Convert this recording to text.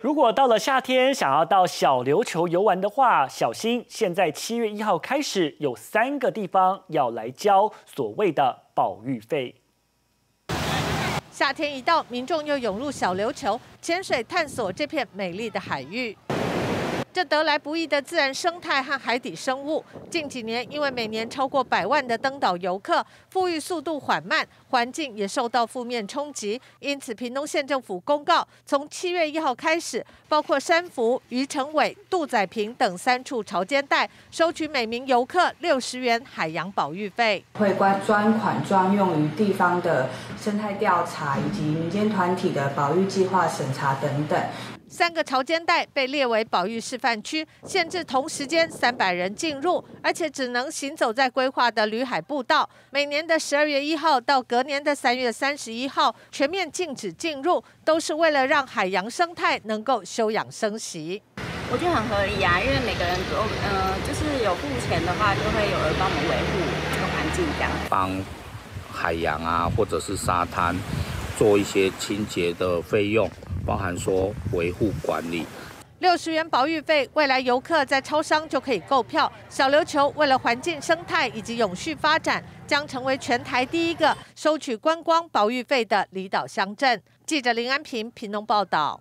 如果到了夏天想要到小琉球游玩的话，小心！现在七月一号开始，有三个地方要来交所谓的保育费。夏天一到，民众又涌入小琉球潜水探索这片美丽的海域。这得来不易的自然生态和海底生物，近几年因为每年超过百万的登岛游客，富裕速度缓慢，环境也受到负面冲击。因此，屏东县政府公告，从七月一号开始，包括山福、鱼城尾、杜仔坪等三处潮间带，收取每名游客六十元海洋保育费。会关专款专用于地方的生态调查以及民间团体的保育计划审查等等。三个潮间带被列为保育示范区，限制同时间三百人进入，而且只能行走在规划的旅海步道。每年的十二月一号到隔年的三月三十一号，全面禁止进入，都是为了让海洋生态能够休养生息。我觉得很合理啊，因为每个人都呃，就是有付钱的话，就会有人帮我们维护这个环境，这样帮海洋啊，或者是沙滩做一些清洁的费用。包含说维护管理，六十元保育费，未来游客在超商就可以购票。小琉球为了环境生态以及永续发展，将成为全台第一个收取观光保育费的离岛乡镇。记者林安平平东报道。